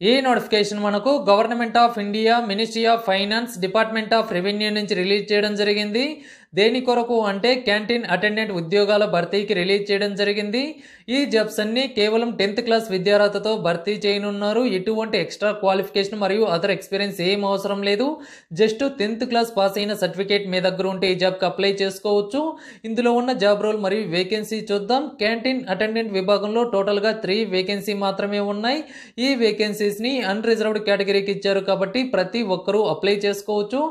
ఈ నోటిఫికేషన్ మనకు government of India ministry of finance department of revenue నుంచి release చేయడం జరిగింది. దేని కొరకు అంటే క్యాంటీన్ అటెండెంట్ ఉద్యోగాల భర్తీకి రిలీజ్ చేయడం జరిగింది. ఈ జాబ్స్ అన్ని కేవలం టెన్త్ క్లాస్ విద్యార్హతతో భర్తీ చేయనున్నారు. ఎటువంటి ఎక్స్ట్రా క్వాలిఫికేషన్ మరియు అదర్ ఎక్స్పీరియన్స్ ఏం అవసరం లేదు. జస్ట్ టెన్త్ క్లాస్ పాస్ అయిన సర్టిఫికేట్ మీ దగ్గర ఉంటే ఈ జాబ్కి అప్లై చేసుకోవచ్చు. ఇందులో ఉన్న జాబ్ రోల్ మరియు వేకెన్సీ చూద్దాం. క్యాంటీన్ అటెండెంట్ విభాగంలో టోటల్గా త్రీ వేకెన్సీ మాత్రమే ఉన్నాయి. ఈ వేకెన్సీస్ని అన్రిజర్వ్డ్ కేటగిరీకి ఇచ్చారు కాబట్టి ప్రతి ఒక్కరూ అప్లై చేసుకోవచ్చు.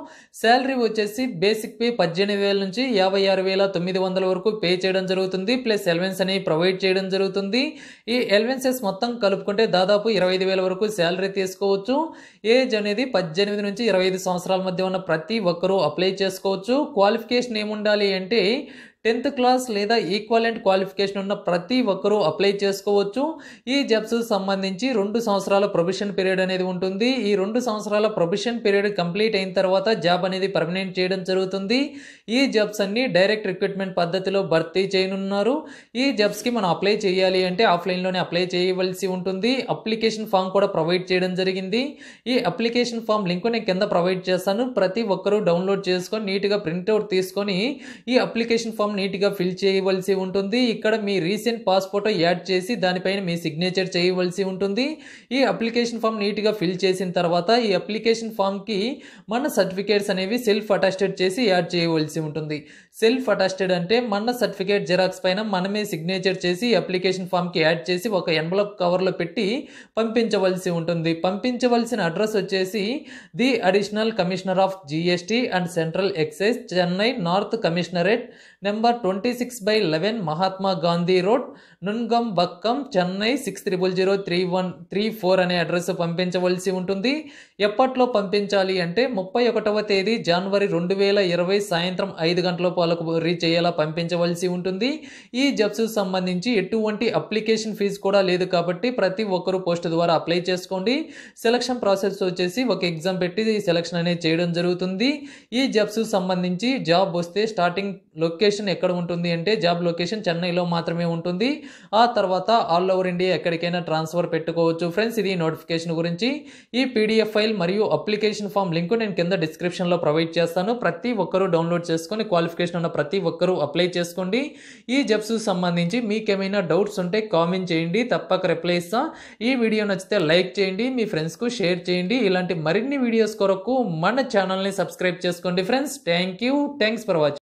శాలరీ వచ్చేసి బేసిక్ పే పద్దెనిమిది వేల నుంచి యాభై ఆరు వేల తొమ్మిది వందల వరకు పే చేయడం జరుగుతుంది ప్లస్ ఎలవెన్స్ అని ప్రొవైడ్ చేయడం జరుగుతుంది. ఈ ఎలవెన్సెస్ మొత్తం కలుపుకుంటే దాదాపు ఇరవై ఐదు వేల వరకు శాలరీ తీసుకోవచ్చు. ఏజ్ అనేది పద్దెనిమిది నుంచి ఇరవై ఐదు సంవత్సరాల మధ్య ఉన్న ప్రతి ఒక్కరూ అప్లై చేసుకోవచ్చు. క్వాలిఫికేషన్ ఏముండాలి అంటే టెన్త్ క్లాస్ లేదా ఈక్వలెంట్ క్వాలిఫికేషన్ ఉన్న ప్రతి ఒక్కరూ అప్లై చేసుకోవచ్చు. ఈ జబ్స్ సంబంధించి రెండు సంవత్సరాల ప్రొబిషన్ పీరియడ్ అనేది ఉంటుంది. ఈ రెండు సంవత్సరాల ప్రొబిషన్ పీరియడ్ కంప్లీట్ అయిన తర్వాత జాబ్ అనేది పర్మనెంట్ చేయడం జరుగుతుంది. ఈ జాబ్స్ అన్ని డైరెక్ట్ రిక్రూట్మెంట్ పద్ధతిలో భర్తీ చేయనున్నారు. ఈ జాబ్స్కి మనం అప్లై చేయాలి అంటే ఆఫ్లైన్లోనే అప్లై చేయవలసి ఉంటుంది. అప్లికేషన్ ఫామ్ కూడా ప్రొవైడ్ చేయడం జరిగింది. ఈ అప్లికేషన్ ఫామ్ లింక్ నేను కింద ప్రొవైడ్ చేస్తాను. ప్రతి ఒక్కరూ డౌన్లోడ్ చేసుకొని నీట్గా ప్రింట్అవుట్ తీసుకొని ఈ అప్లికేషన్ ఫామ్ నీట్గా ఫిల్ చేయవలసి ఉంటుంది. ఇక్కడ మీ రీసెంట్ పాస్ ఫోటో యాడ్ చేసి దానిపైన మీ సిగ్నేచర్ చేయవలసి ఉంటుంది. ఈ అప్లికేషన్ ఫామ్ నీట్గా ఫిల్ చేసిన తర్వాత ఈ అప్లికేషన్ ఫామ్కి మన సర్టిఫికేట్స్ అనేవి సెల్ఫ్ అటాస్టెడ్ చేసి యాడ్ చేయవలసి ఉంటుంది. సెల్ఫ్ అటాస్టెడ్ అంటే మన సర్టిఫికేట్ జెరాక్స్ పైన మనమే సిగ్నేచర్ చేసి అప్లికేషన్ ఫామ్కి యాడ్ చేసి ఒక ఎన్వలప్ కవర్లో పెట్టి పంపించవలసి ఉంటుంది. పంపించవలసిన అడ్రస్ వచ్చేసి the additional commissioner of GST and central excise Chennai north commissionerate number twenty six by eleven Mahatma Gandhi road Nungambakkam Chennai six triple zero three one three four అనే address పంపించవలసి ఉంటుంది. ఎప్పట్లో పంపించాలి అంటే ముప్పై ఒకటవ తేదీ జనవరి రెండు వేల ఇరవై సాయంత్రం ఐదు గంటల పాలకు రీచ్ అయ్యేలా పంపించవలసి ఉంటుంది. ఈ జబ్స్ సంబంధించి ఎటువంటి అప్లికేషన్ ఫీజు కూడా లేదు కాబట్టి ప్రతి ఒక్కరూ పోస్ట్ ద్వారా అప్లై చేసుకోండి. సెలక్షన్ ప్రాసెస్ వచ్చేసి ఒక ఎగ్జామ్ పెట్టి సెలక్షన్ అనేది చేయడం జరుగుతుంది. ఈ జాబ్స్ సంబంధించి జాబ్ వస్తే స్టార్టింగ్ లొకేషన్ ఎక్కడ ఉంటుంది అంటే జాబ్ లొకేషన్ చెన్నైలో మాత్రమే ఉంటుంది. ఆ తర్వాత ఆల్ ఓవర్ ఇండియా ఎక్కడికైనా ట్రాన్స్ఫర్ పెట్టుకోవచ్చు. ఫ్రెండ్స్ ఇది నోటిఫికేషన్ గురించి. ఈ పీడిఎఫ్ ఫైల్ మరియు అప్లికేషన్ ఫామ్ లింక్ నేను కింద డిస్క్రిప్షన్లో ప్రొవైడ్ చేస్తాను. ప్రతి ఒక్కరూ డౌన్లోడ్ చేసుకొని క్వాలిఫికేషన్ ఉన్న ప్రతి ఒక్కరూ అప్లై చేసుకోండి. ఈ జాబ్స్ సంబంధించి మీకేమైనా డౌట్స్ ఉంటే కామెంట్ చేయండి. తప్పక రిప్లై ఇస్తా. ఈ వీడియో నచ్చితే లైక్ చేయండి. మీ ఫ్రెండ్స్కు షేర్ చేయండి. ఇలాంటి మరిన్ని వీడియోస్ కొరకు మన ఛానల్ని సబ్స్క్రైబ్ చేసుకోండి. Friends thank you. Thanks for watching